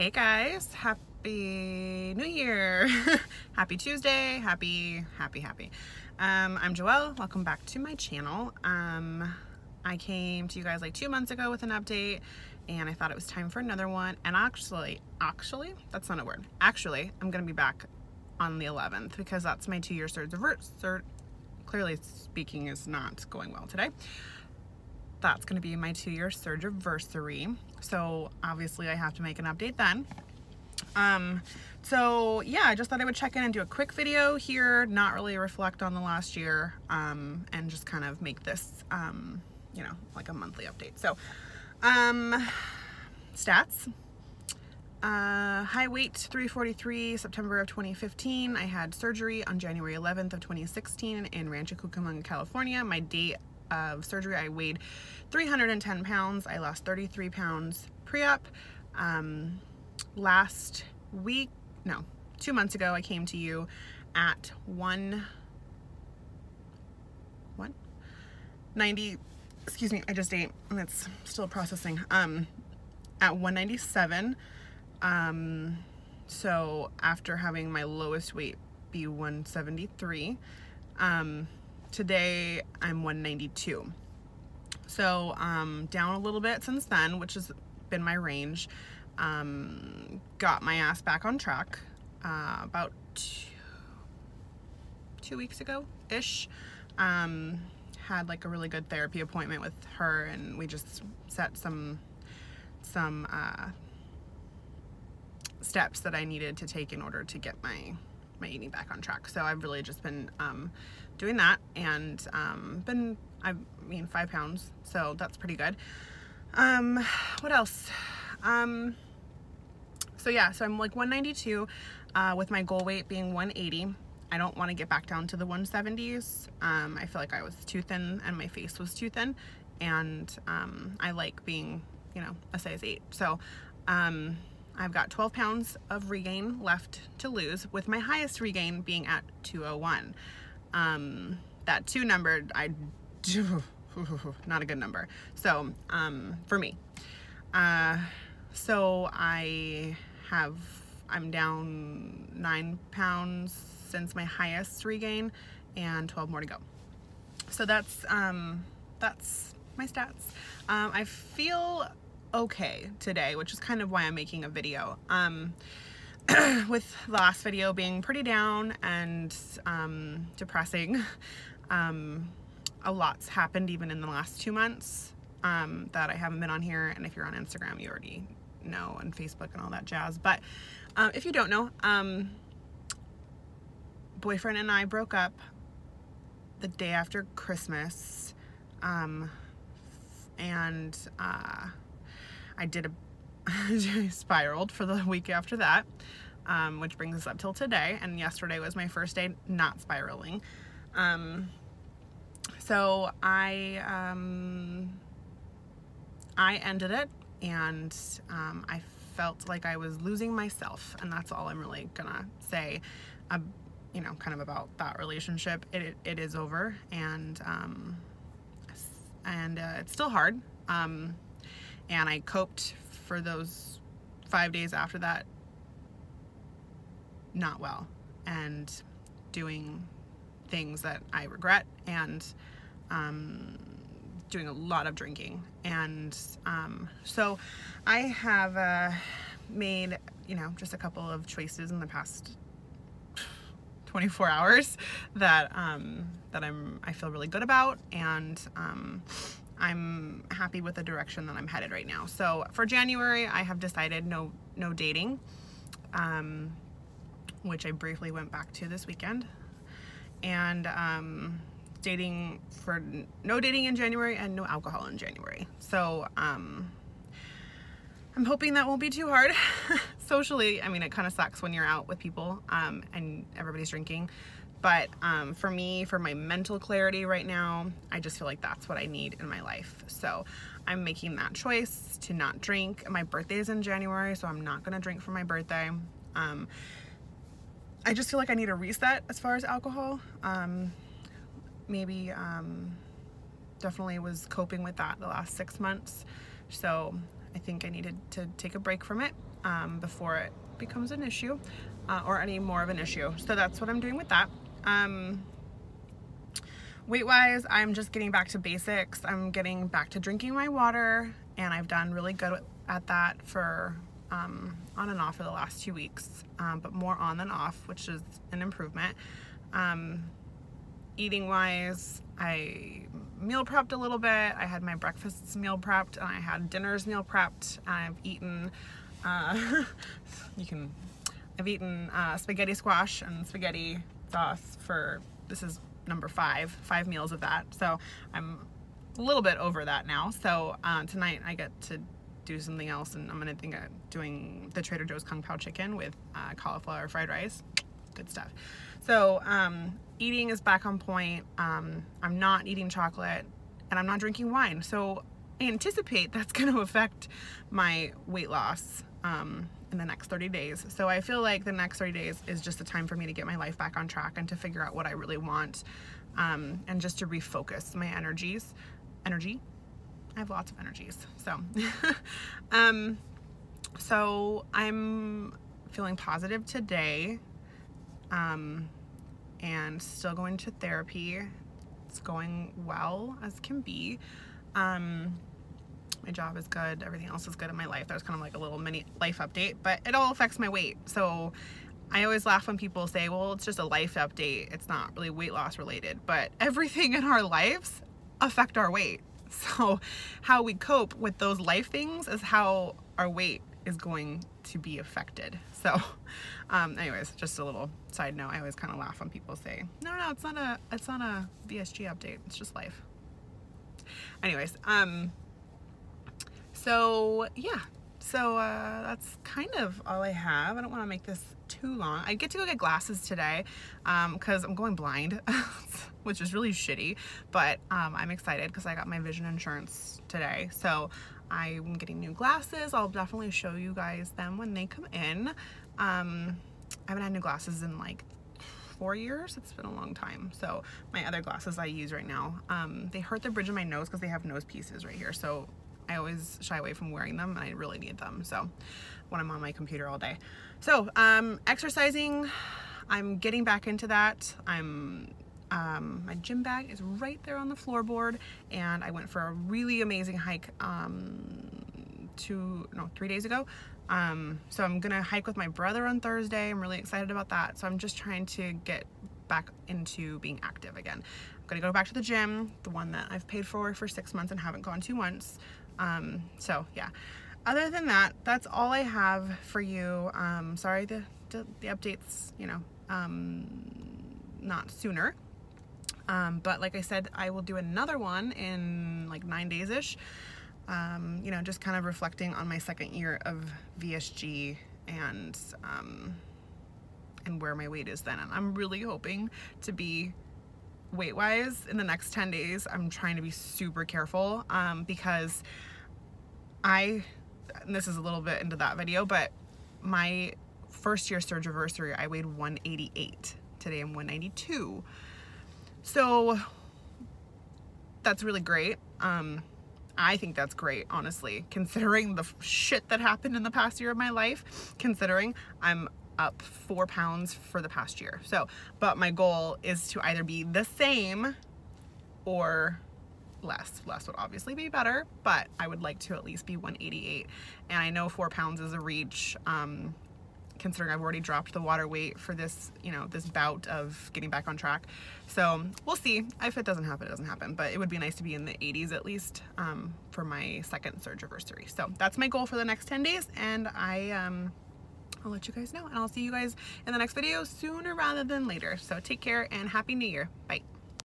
Hey guys, happy new year. happy Tuesday, happy, happy, happy. Um, I'm Joelle, welcome back to my channel. Um, I came to you guys like two months ago with an update and I thought it was time for another one. And actually, actually, that's not a word. Actually, I'm gonna be back on the 11th because that's my two year surge of clearly speaking is not going well today that's going to be my two year surge anniversary. So obviously I have to make an update then. Um, so yeah, I just thought I would check in and do a quick video here, not really reflect on the last year, um, and just kind of make this, um, you know, like a monthly update. So, um, stats. Uh, high weight 343 September of 2015 I had surgery on January 11th of 2016 in Rancho Cucamonga California my date of surgery, I weighed 310 pounds. I lost 33 pounds pre-op. Um, last week, no, two months ago, I came to you at one, what? 90, excuse me, I just ate and it's still processing. Um, at 197. Um, so after having my lowest weight be 173, um, Today I'm 192. So um, down a little bit since then, which has been my range. Um, got my ass back on track uh, about two, two weeks ago-ish. Um, had like a really good therapy appointment with her and we just set some some uh, steps that I needed to take in order to get my my eating back on track. So I've really just been um, doing that and um, been, I mean, five pounds. So that's pretty good. Um, what else? Um, so yeah, so I'm like 192 uh, with my goal weight being 180. I don't want to get back down to the 170s. Um, I feel like I was too thin and my face was too thin and um, I like being, you know, a size 8. So um, I've got 12 pounds of regain left to lose with my highest regain being at 201. Um, that two number, I do, not a good number. So um, for me, uh, so I have, I'm down nine pounds since my highest regain and 12 more to go. So that's, um, that's my stats. Um, I feel okay today, which is kind of why I'm making a video. Um, with the last video being pretty down and um, depressing, um, a lot's happened even in the last two months um, that I haven't been on here. And if you're on Instagram, you already know, and Facebook and all that jazz. But uh, if you don't know, um, boyfriend and I broke up the day after Christmas. Um, and uh, I did a spiraled for the week after that, um, which brings us up till today. And yesterday was my first day not spiraling. Um, so I, um, I ended it and um, I felt like I was losing myself. And that's all I'm really gonna say, you know, kind of about that relationship. It, it, it is over and, um, and uh, it's still hard. Um, and I coped for those five days after that not well and doing things that I regret and um, doing a lot of drinking. And um, so I have uh, made you know just a couple of choices in the past 24 hours that um, that I'm I feel really good about and um, I'm happy with the direction that I'm headed right now. So for January, I have decided no no dating, um, which I briefly went back to this weekend, and um, dating for no dating in January and no alcohol in January. So um, I'm hoping that won't be too hard socially. I mean, it kind of sucks when you're out with people um, and everybody's drinking. But um, for me, for my mental clarity right now, I just feel like that's what I need in my life. So I'm making that choice to not drink. My birthday is in January, so I'm not gonna drink for my birthday. Um, I just feel like I need a reset as far as alcohol. Um, maybe um, definitely was coping with that the last six months. So I think I needed to take a break from it um, before it becomes an issue uh, or any more of an issue. So that's what I'm doing with that. Um, weight wise, I'm just getting back to basics. I'm getting back to drinking my water and I've done really good at that for um, on and off for the last two weeks, um, but more on than off, which is an improvement. Um, eating wise, I meal prepped a little bit. I had my breakfasts meal prepped and I had dinners meal prepped. I've eaten, uh, you can, I've eaten uh, spaghetti squash and spaghetti sauce for, this is number five, five meals of that. So I'm a little bit over that now. So uh, tonight I get to do something else and I'm gonna think of doing the Trader Joe's Kung Pao chicken with uh, cauliflower fried rice. Good stuff. So um, eating is back on point. Um, I'm not eating chocolate and I'm not drinking wine. So I anticipate that's gonna affect my weight loss um, in the next 30 days. So I feel like the next 30 days is just a time for me to get my life back on track and to figure out what I really want um, and just to refocus my energies. Energy? I have lots of energies. So, um, so I'm feeling positive today um, and still going to therapy. It's going well as can be. Um, my job is good, everything else is good in my life. There's kind of like a little mini life update, but it all affects my weight. So I always laugh when people say, well, it's just a life update. It's not really weight loss related, but everything in our lives affect our weight. So how we cope with those life things is how our weight is going to be affected. So um, anyways, just a little side note. I always kind of laugh when people say, no, no, it's not a, it's not a VSG update. It's just life. Anyways, um, so yeah, so uh, that's kind of all I have. I don't want to make this too long. I get to go get glasses today because um, I'm going blind, which is really shitty, but um, I'm excited because I got my vision insurance today. So I'm getting new glasses. I'll definitely show you guys them when they come in. Um, I haven't had new glasses in like four years. It's been a long time. So my other glasses I use right now, um, they hurt the bridge of my nose because they have nose pieces right here. So I always shy away from wearing them and I really need them. So when I'm on my computer all day. So um, exercising, I'm getting back into that. I'm um, my gym bag is right there on the floorboard and I went for a really amazing hike um, two, no, three days ago. Um, so I'm gonna hike with my brother on Thursday. I'm really excited about that. So I'm just trying to get back into being active again. I'm gonna go back to the gym, the one that I've paid for for six months and haven't gone to once. Um, so yeah, other than that, that's all I have for you. Um, sorry, the, the, the, updates, you know, um, not sooner. Um, but like I said, I will do another one in like nine days-ish. Um, you know, just kind of reflecting on my second year of VSG and um, and where my weight is then. And I'm really hoping to be weight wise in the next 10 days. I'm trying to be super careful um, because I, this is a little bit into that video, but my first year surge anniversary, I weighed 188. Today I'm 192. So that's really great. Um, I think that's great, honestly, considering the shit that happened in the past year of my life, considering I'm up four pounds for the past year. So, but my goal is to either be the same or less. Less would obviously be better, but I would like to at least be 188. And I know four pounds is a reach, um, considering I've already dropped the water weight for this, you know, this bout of getting back on track. So we'll see. If it doesn't happen, it doesn't happen. But it would be nice to be in the 80s at least um, for my second surge anniversary. So that's my goal for the next 10 days. And I, um, I'll let you guys know. And I'll see you guys in the next video sooner rather than later. So take care and Happy New Year. Bye.